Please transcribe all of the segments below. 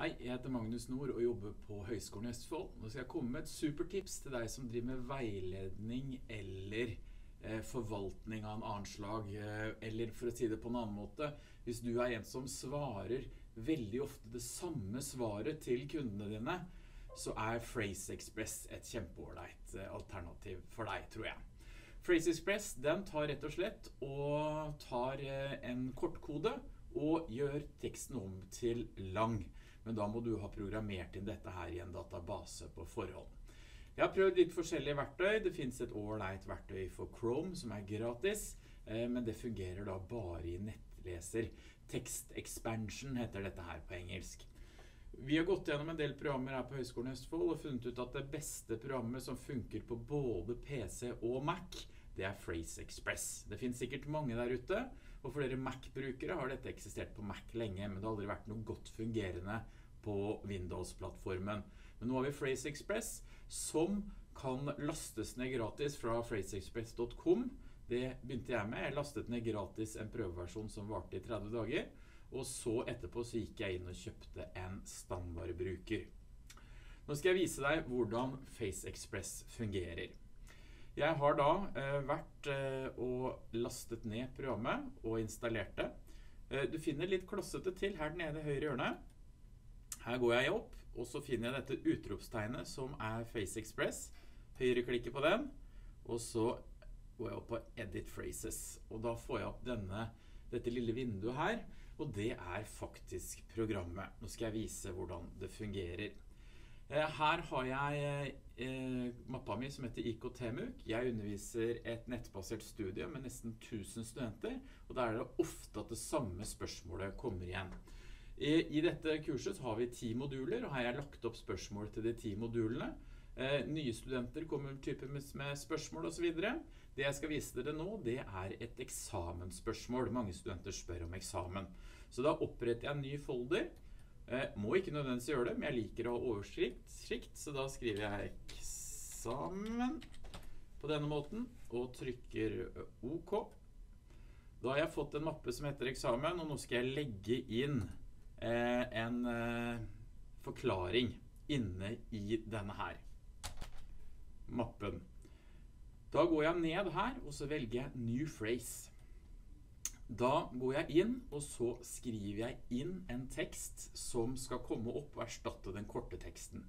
Hei, jeg heter Magnus Nord og jobber på Høgskolen i Østfold. Nå skal jeg komme med et supertips til deg som driver med veiledning eller eh, forvaltning av en annen slag. Eh, eller for å si det på en annen måte, hvis du er en som svarer veldig ofte det samme svaret til kundene dine, så er Phrase Express et kjempeålreit eh, alternativ for deg, tror jeg. Phrase Express den tar rett og slett og tar en kortkode og gjør teksten om til lang. Men da må du ha programmert inn dette her i en database på forhånd. Jeg har prøvd litt forskjellige verktøy. Det finnes et ålreit verktøy for Chrome som er gratis, eh, men det fungerer da bare i nettleser. Text Expansion heter dette her på engelsk. Vi har gått gjennom en del programmer her på Høgskolen i Østfold og funnet ut at det beste programmet som funker på både PC og Mac, det er Phrase Express. Det finnes sikkert mange der ute, og for dere Mac-brukere har dette eksistert på Mac lenge, men det har aldri vært noe godt fungerende på Windows-plattformen. Men nå har vi Phrase Express, som kan lastes ned gratis fra phraseexpress.com. Det begynte jeg med. Jeg lastet ned gratis en prøveversjon som varte i 30 dager. Og så etterpå så gikk jeg inn og kjøpte en standardbruker. Nå skal jeg vise deg hvordan Face Express fungerer. Jeg har da eh, vært eh, og lastet ned programmet og installert det. Eh, du finner litt klossete til her nede i høyre hjørne. Her går jeg opp, og så finner jeg dette utropstegnet som er Face Express. Høyreklikker på den, og så går jeg opp på Edit Phrases. Og da får jeg opp denne, dette lille vinduet her, og det er faktisk programmet. Nå skal jeg vise hvordan det fungerer. Eh, her har jeg eh, mappa mi som heter IKT-MUK. Jeg underviser et nettbasert studie med nesten 1000 studenter, og da er det ofte at det samme spørsmålet kommer igjen. I, I, dette kurset har vi ti moduler, og her har jeg lagt opp spørsmål til de ti modulene. Eh, nye studenter kommer typisk med, spørsmål videre. Det jeg skal vise dere nå, det er et eksamensspørsmål. Mange studenter spør om eksamen. Så da oppretter jeg en ny folder, må ikke nødvendigvis gjøre det, men jeg liker å ha oversikt, så da skriver jeg eksamen på denne måten, og trykker OK. Da har jeg fått en mappe som heter eksamen, og nå skal jeg legge inn eh, en eh, forklaring inne i denne her mappen. Da går jeg ned her, og så velger jeg New Phrase. Da går jeg inn, og så skriver jeg inn en tekst som skal komme opp og erstatte den korte teksten.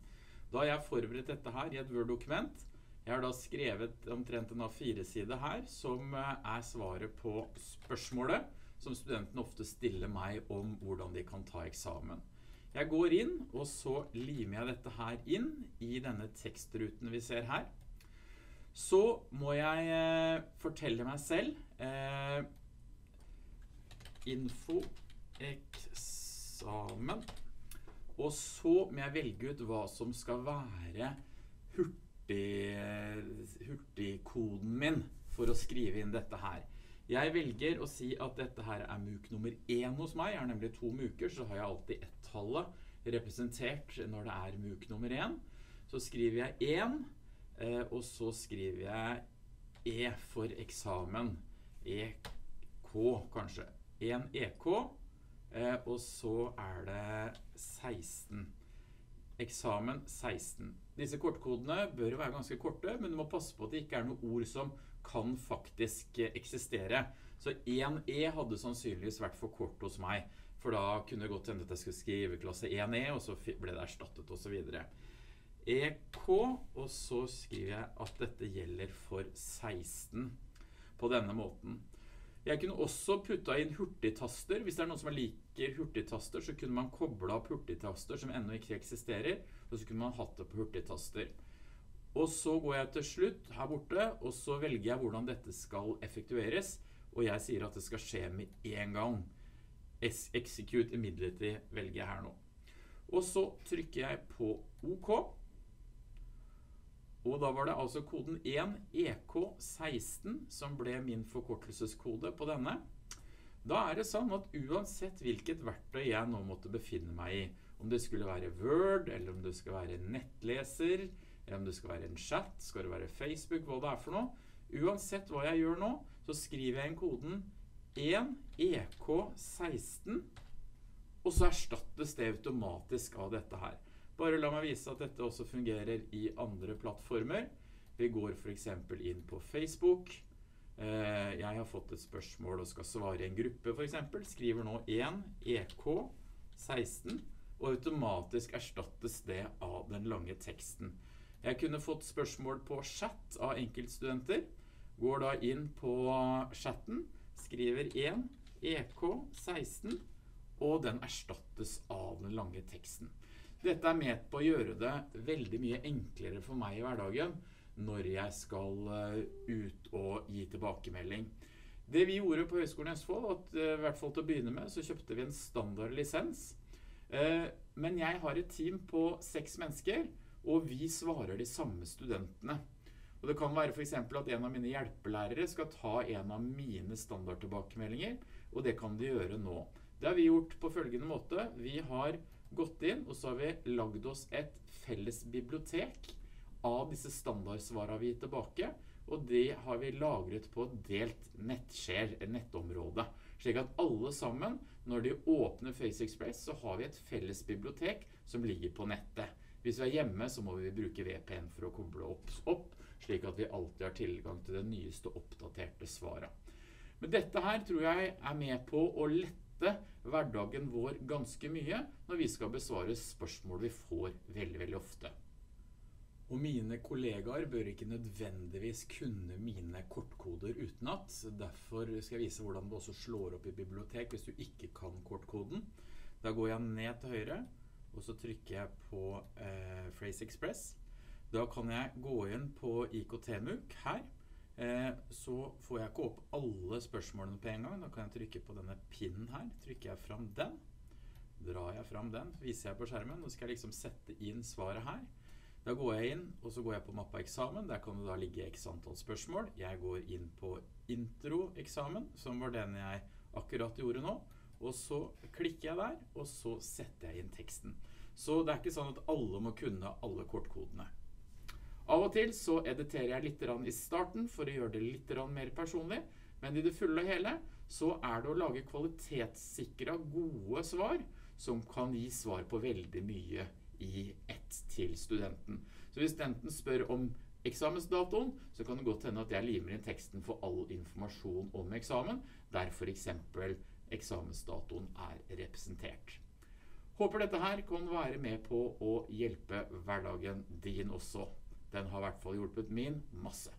Da har jeg forberedt dette her i et Word-dokument. Jeg har da skrevet omtrent en A4-side her, som eh, er svaret på spørsmålet som studenten ofte stiller meg om hvordan de kan ta eksamen. Jeg går inn, og så limer jeg dette her inn i denne tekstruten vi ser her. Så må jeg eh, fortelle meg selv eh, info eksamen. Og så må jeg velge ut hva som skal være hurtig, hurtigkoden min for å skrive inn dette her. Jeg velger å si at dette her er MUK nummer 1 hos meg. Jeg har nemlig to MUKer, så har jeg alltid ett tallet representert når det er MUK nummer 1. Så skriver jeg 1, eh, og så skriver jeg E for eksamen. EK kanskje. 1 EK, eh, og så er det 16. Eksamen 16. Disse kortkodene bør jo være ganske korte, men du må passe på at det ikke er noen ord som kan faktisk eh, eksistere. Så 1E hadde sannsynligvis vært for kort hos meg, for da kunne det godt hende at jeg skulle skrive klasse 1E, og så ble det erstattet videre. EK, og så skriver jeg at dette gjelder for 16 på denne måten. Jeg kunne også putta inn hurtigtaster. Hvis det er noen som liker hurtigtaster, så kunne man koble opp hurtigtaster som ennå ikke eksisterer, og så kunne man hatt det på hurtigtaster. Og så går jeg til slutt her borte, og så velger jeg hvordan dette skal effektueres, og jeg sier at det skal skje med én gang. Execute immediately velger jeg her nå. Og så trykker jeg på OK. Og da var det altså koden 1 EK16 som ble min forkortelseskode på denne. Da er det sånn at uansett hvilket verktøy jeg nå måtte befinne meg i, om det skulle være Word, eller om det skal være nettleser, eller om det skal være en chat, skal det være Facebook, hva det er for noe, uansett hva jeg gjør nå, så skriver jeg inn koden 1 EK16, Og så erstattes det automatisk av dette her. Bare la meg vise at dette også fungerer i andre plattformer. Vi går f.eks. inn på Facebook. Eh, jeg har fått et spørsmål og skal svare i en gruppe f.eks. Skriver nå 1 EK16, og automatisk erstattes det av den lange teksten. Jeg kunne fått spørsmål på chat av enkeltstudenter. Går da inn på chatten, skriver 1 EK16, og den erstattes av den lange teksten. Dette er med på å gjøre det veldig mye enklere for meg i hverdagen når jeg skal eh, ut og gi tilbakemelding. Det vi gjorde på Høgskolen i Østfold, at eh, i hvert fall til å begynne med, så kjøpte vi en standard lisens. Eh, men jeg har et team på seks mennesker, og vi svarer de samme studentene. Og det kan være eksempel at en av mine hjelpelærere skal ta en av mine standardtilbakemeldinger, og det kan de gjøre nå. Det har vi gjort på følgende måte. Vi har gått inn, og så har vi lagd oss et felles bibliotek av disse standardsvarene vi gir tilbake, og det har vi lagret på et delt nettskjær, nettområde. Slik at alle sammen, når de åpner FaceExpress, så har vi et felles bibliotek som ligger på nettet. Hvis vi er hjemme, så må vi bruke VPN for å koble opp, opp slik at vi alltid har tilgang til det nyeste oppdaterte svaret. Men dette her tror jeg er med på å lette hverdagen vår ganske mye når vi skal besvare spørsmål vi får veldig, veldig ofte. Og mine kollegaer bør ikke nødvendigvis kunne mine kortkoder utenat. Derfor skal jeg vise hvordan du også slår opp i bibliotek hvis du ikke kan kortkoden. Da går jeg ned til høyre, og så trykker jeg på eh, Phrase Express. Da kan jeg gå inn på IKT-MUK her. Eh, så får jeg ikke opp alle spørsmålene på en gang. Da kan jeg trykke på denne pinnen her. Trykker jeg fram den, drar jeg fram den, viser jeg på skjermen. Nå skal jeg liksom sette inn svaret her. Da går jeg inn, og så går jeg på mappa eksamen. Der kan det da ligge x antall spørsmål. Jeg går inn på intro-eksamen, som var den jeg akkurat gjorde nå. Og så klikker jeg der, og så setter jeg inn teksten. Så det er ikke sånn at alle må kunne alle kortkodene. Av og til så editerer jeg litt i starten for å gjøre det litt mer personlig, men i det fulle og hele så er det å lage kvalitetssikra gode svar som kan gi svar på veldig mye i ett til studenten. Så hvis studenten spør om eksamensdatoen, så kan det godt hende at jeg limer inn teksten for all informasjon om eksamen, der eksempel eksamensdatoen er representert. Håper dette her kan være med på å hjelpe hverdagen din også. Den har i hvert fall hjulpet min masse.